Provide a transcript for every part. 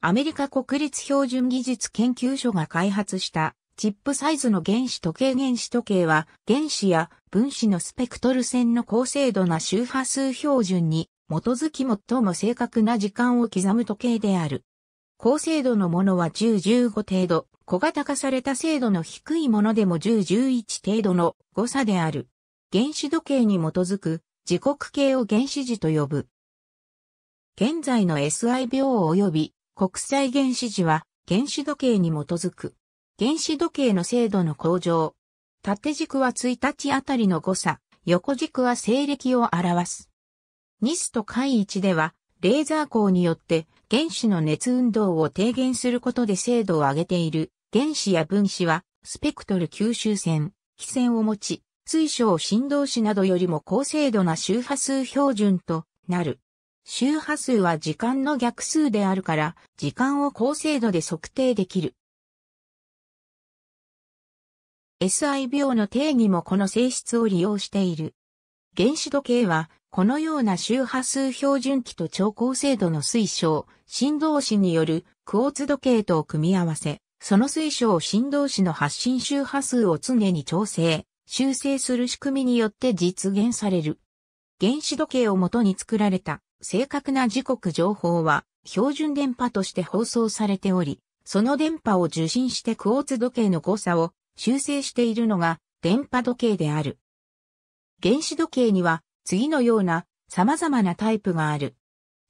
アメリカ国立標準技術研究所が開発したチップサイズの原子時計原子時計は原子や分子のスペクトル線の高精度な周波数標準に基づき最も正確な時間を刻む時計である。高精度のものは10-15程度、小型化された精度の低いものでも10-11程度の誤差である。原子時計に基づく時刻計を原子時と呼ぶ。現在の SI 秒及び国際原子時は原子時計に基づく。原子時計の精度の向上。縦軸は1日あたりの誤差、横軸は西暦を表す。ニスと海1では、レーザー光によって原子の熱運動を低減することで精度を上げている原子や分子はスペクトル吸収線、基線を持ち、水晶振動子などよりも高精度な周波数標準となる。周波数は時間の逆数であるから、時間を高精度で測定できる。SI 秒の定義もこの性質を利用している。原子時計は、このような周波数標準器と超高精度の水晶、振動子によるクォーツ時計とを組み合わせ、その水晶振動子の発信周波数を常に調整、修正する仕組みによって実現される。原子時計をもとに作られた正確な時刻情報は標準電波として放送されており、その電波を受信してクォーツ時計の誤差を修正しているのが電波時計である。原子時計には次のような様々なタイプがある。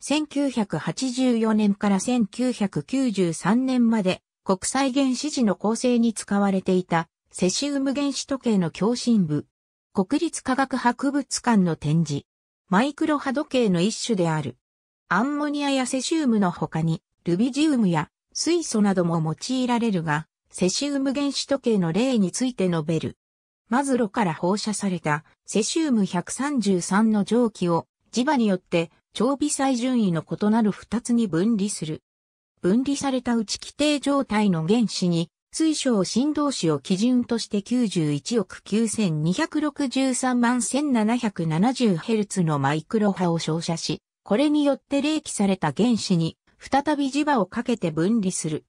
1984年から1993年まで国際原子時の構成に使われていたセシウム原子時計の共振部。国立科学博物館の展示。マイクロ波時計の一種である。アンモニアやセシウムの他に、ルビジウムや水素なども用いられるが、セシウム原子時計の例について述べる。マズロから放射されたセシウム133の蒸気を磁場によって超微細順位の異なる二つに分離する。分離された内規定状態の原子に水晶振動子を基準として91億9263万 1770Hz のマイクロ波を照射し、これによって冷気された原子に再び磁場をかけて分離する。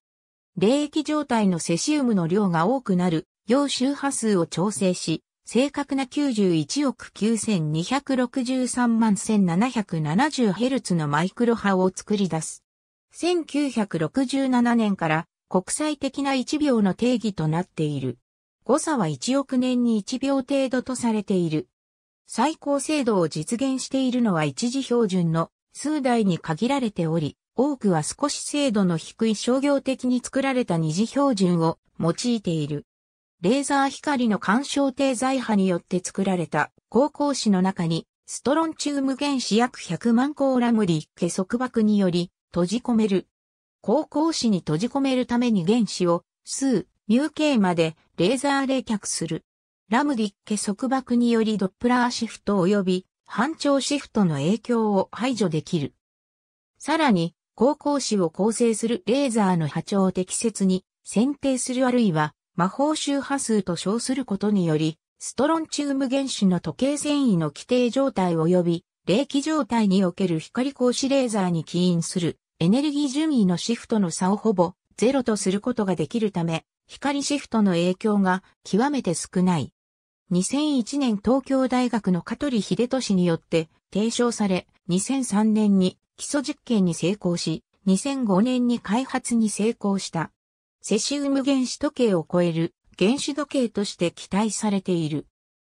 冷気状態のセシウムの量が多くなる陽周波数を調整し、正確な91億9263万 1770Hz のマイクロ波を作り出す。1967年から国際的な1秒の定義となっている。誤差は1億年に1秒程度とされている。最高精度を実現しているのは一次標準の数台に限られており、多くは少し精度の低い商業的に作られた二次標準を用いている。レーザー光の干渉低材波によって作られた高校子の中にストロンチウム原子約100万個ラムリッケ束縛により閉じ込める高校子に閉じ込めるために原子を数、ミューケーまでレーザー冷却する。ラムディッケ束縛によりドップラーシフト及び反調シフトの影響を排除できる。さらに、高校子を構成するレーザーの波長を適切に選定するあるいは魔法周波数と称することにより、ストロンチウム原子の時計繊維の規定状態及び冷気状態における光格子レーザーに起因するエネルギー順位のシフトの差をほぼゼロとすることができるため、光シフトの影響が極めて少ない。2001年東京大学の香取秀俊によって提唱され、2003年に基礎実験に成功し、2005年に開発に成功した。セシウム原子時計を超える原子時計として期待されている。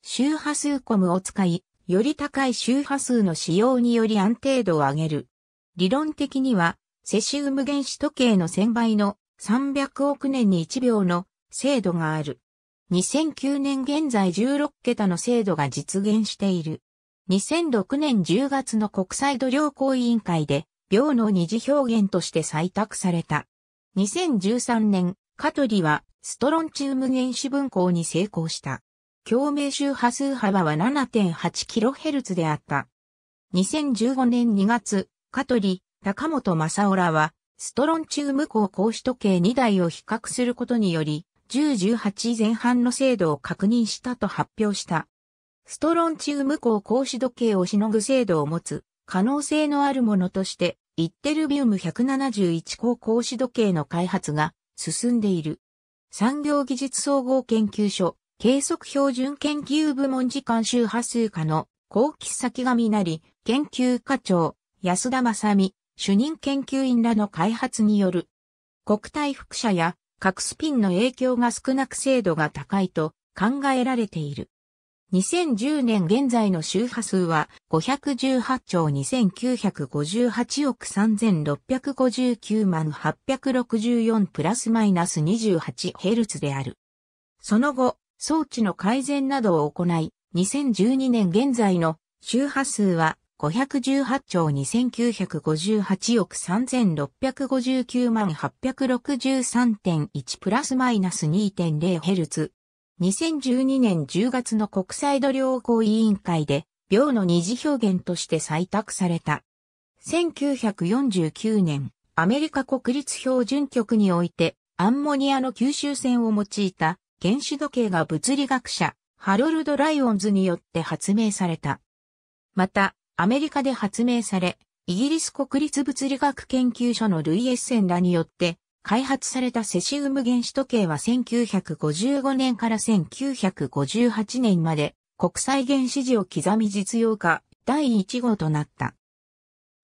周波数コムを使い、より高い周波数の使用により安定度を上げる。理論的には、セシウム原子時計の1000倍の300億年に1秒の精度がある。2009年現在16桁の精度が実現している。2006年10月の国際度量行委員会で、秒の二次表現として採択された。2013年、カトリはストロンチウム原子分光に成功した。共鳴周波数幅は 7.8kHz であった。2015年2月、香取、高本正夫らは、ストロンチウム光格子時計2台を比較することにより、1018前半の精度を確認したと発表した。ストロンチウム光格子時計をしのぐ精度を持つ可能性のあるものとして、イッテルビウム171高格子時計の開発が進んでいる。産業技術総合研究所、計測標準研究部門時間周波数課の後期先上なり、研究課長、安田正美、主任研究員らの開発による。国体輻射や核スピンの影響が少なく精度が高いと考えられている。2010年現在の周波数は518兆2958億3659万864プラスマイナス 28Hz である。その後、装置の改善などを行い、2012年現在の周波数は518兆2958億3659万863.1プラスマイナス 2.0Hz。2012年10月の国際度量行委員会で秒の二次表現として採択された。1949年、アメリカ国立標準局においてアンモニアの吸収線を用いた原子時計が物理学者、ハロルド・ライオンズによって発明された。また、アメリカで発明され、イギリス国立物理学研究所のルイ・エッセンらによって開発されたセシウム原子時計は1955年から1958年まで国際原子時を刻み実用化第1号となった。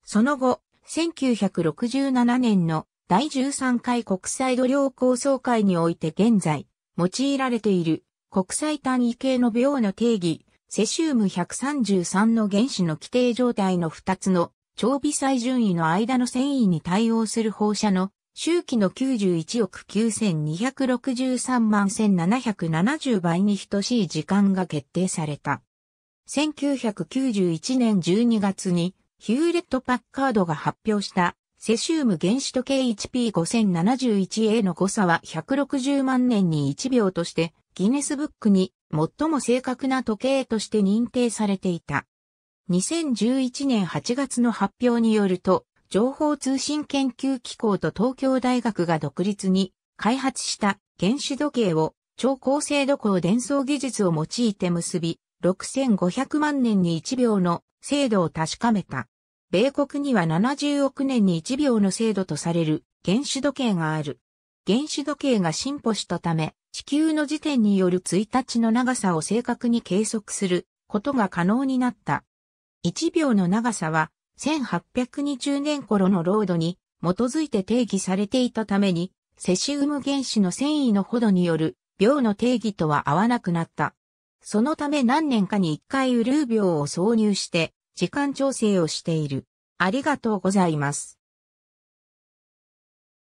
その後、1967年の第13回国際度量構想会において現在用いられている国際単位系の秒の定義セシウム133の原子の規定状態の2つの超微細順位の間の繊維に対応する放射の周期の91億9263万1770倍に等しい時間が決定された。1991年12月にヒューレット・パッカードが発表したセシウム原子時計 HP5071A の誤差は160万年に1秒としてギネスブックに最も正確な時計として認定されていた。2011年8月の発表によると、情報通信研究機構と東京大学が独立に開発した原子時計を超高精度光伝送技術を用いて結び、6500万年に1秒の精度を確かめた。米国には70億年に1秒の精度とされる原子時計がある。原子時計が進歩したため、地球の時点による1日の長さを正確に計測することが可能になった。1秒の長さは1820年頃のロードに基づいて定義されていたために、セシウム原子の繊維のほどによる秒の定義とは合わなくなった。そのため何年かに1回ウルー秒を挿入して時間調整をしている。ありがとうございます。